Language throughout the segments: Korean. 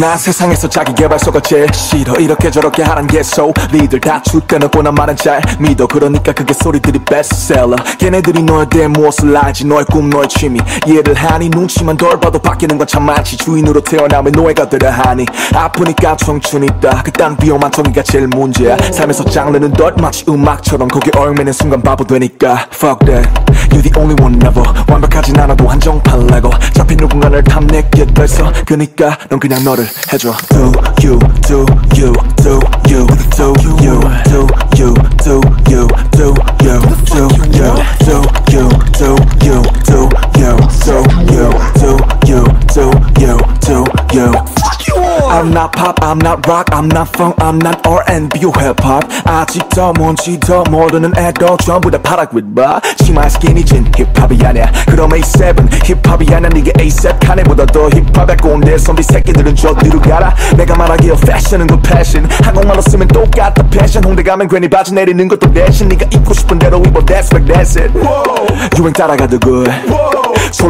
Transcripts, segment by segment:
나 세상에서 자기 개발서가 제일 싫어. 이렇게 저렇게 하란 게소 니들 다 죽대놓고 난 말은 잘 믿어. 그러니까 그게 소리들이 베스트셀러 걔네들이 너에 대해 무엇을 알지? 너의 꿈 너의 취미. 이해를 하니? 눈치만 덜 봐도 바뀌는 건 참 많지. 주인으로 태어나면 노예가 되려 하니? 아프니까 청춘 있다. 그딴 위험한 정의가 제일 문제야. 삶에서 장르는 덜 마치 음악처럼. 거기 얽매는 순간 바보 되니까. Fuck that. You're the only one never. 완벽 됐어. 그니까 넌 그냥 너를 해줘. Do you, do I'm not pop, I'm not rock, I'm not funk, I'm not R&B or hip-hop. 아직 더 뭔지 더 모르는 애도 전부 다 파락윗 봐 치마에 스키니진 힙합이 아니야. 그럼 A7 힙합이 아니야. 니가 A7 카네보다 더 힙합에 꼰대 선비 새끼들은 저 뒤로 가라. 내가 말하기에 패션은 그 패션 한국말로 쓰면 똑같다 패션 홍대 가면 괜히 바지 내리는 것도 대신. 네가 입고 싶은 대로 입어 that's right that's it. 유행 따라가도 good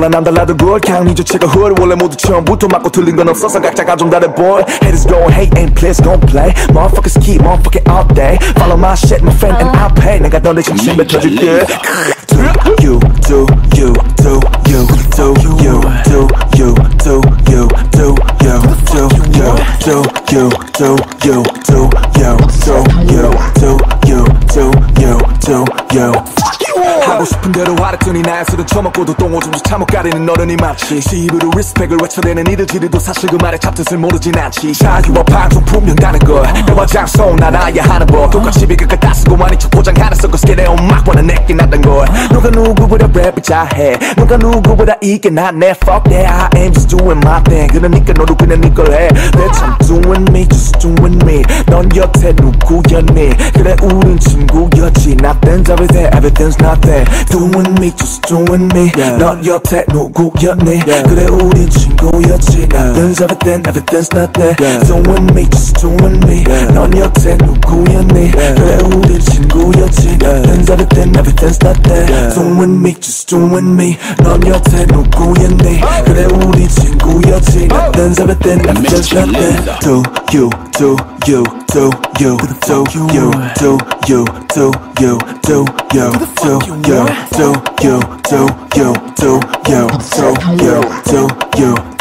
솔라남 달라도 good 강의 주체가 훌 원래 모두 처음부터 맞고 틀린 건 없어서 각자가 좀 다른 boy Haters gon' hate and please gon' play Motherfuckers keep motherfucking all day Follow my shit my friend and I'll pay 내가 너 대신 침 뱉어줄게 Do you, do you, do you, do you, do you, do you, do you, do you, do you, do you, do you, do you, do you, do you, do you 하고 싶은 대로 하랬더니 나의 술은 처먹고도 똥오줌도 참못 가리는 어른이 많지 시입으로 리스펙을 외쳐대는 이들 지리도 사실 그 말의 잡뜻을 모르진 않지. 자유와 방송 분명다는 걸. 너와 장소 난 알아야 하는 법. 똑같이 비극을 다 쓰고 많이 척 포장하는 썩은 스케레오 막보는 내게 났던 걸. 누가 누구보다 랩을 잘해. 누가 누구보다 이게 낫네 Fuck that I am just doing my thing. 그러니까 너도 그냥 네걸해. Bitch I'm doing me just doing me. 넌 여태 누구였니? 그래 우린 친구였지. Nothing's everything everything's nothing Doing me just doing me 넌 여태 누구였니 그래 우린 친구였지 Nothing's everything everything's nothing Doing me just doing me 넌 여태 누구였니 그래 우린 친구였지 Nothing's everything everything's nothing Doing me just doing me 넌 여태 누구였니 그래 우린 친구였지 Nothing's everything everything's nothing Do you do you do you do you do you do you do you do you do you do you do you do you